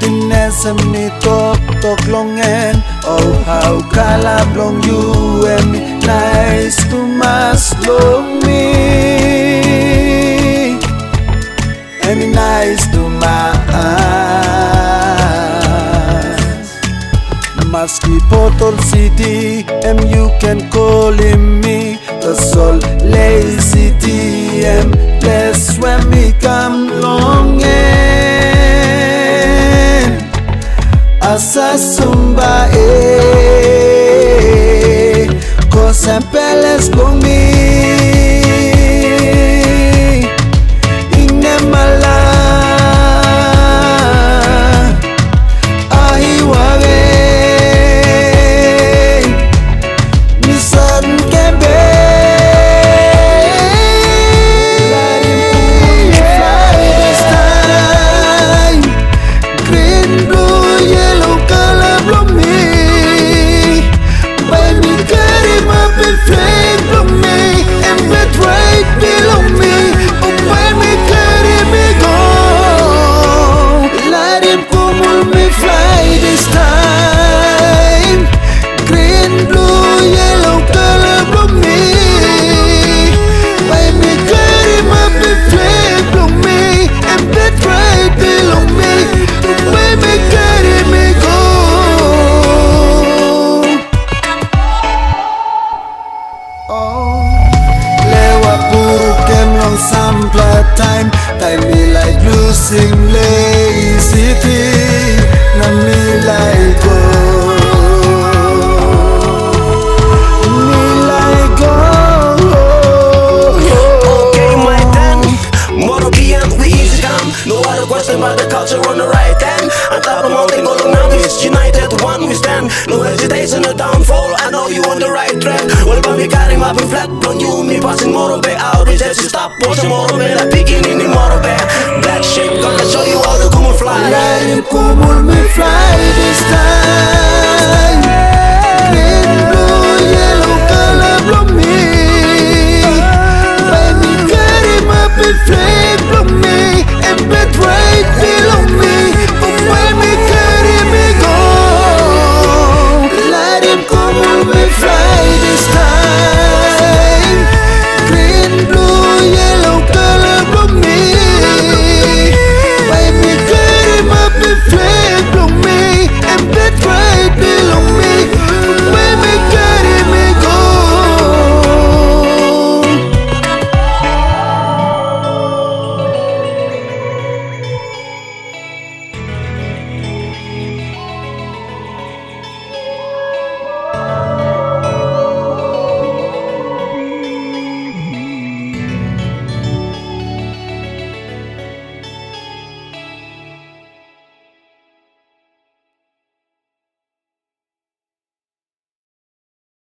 din esem ni tok tok longen Oh how kala blong you and me Nice to mas long me And nice to mas Maski Potol City And you can call it asasumba e. Eh, Cause eh, eh. I'm palace for me Oh, Lewa puro kem long time Time me like losing lazy Na me like go Me like go Okay, my then. Moro beyond we easy come. No other question about the culture on the right hand. On top of mountain, go long now is united, one we stand. No hesitation, no downfall. I know you on the right got him up in flat. Don't you me passing Moro Bay out. Just to stop watching Moro Bay. Like beginning in Moro Bay. Black ship, gonna show you how to come and fly. Let him come on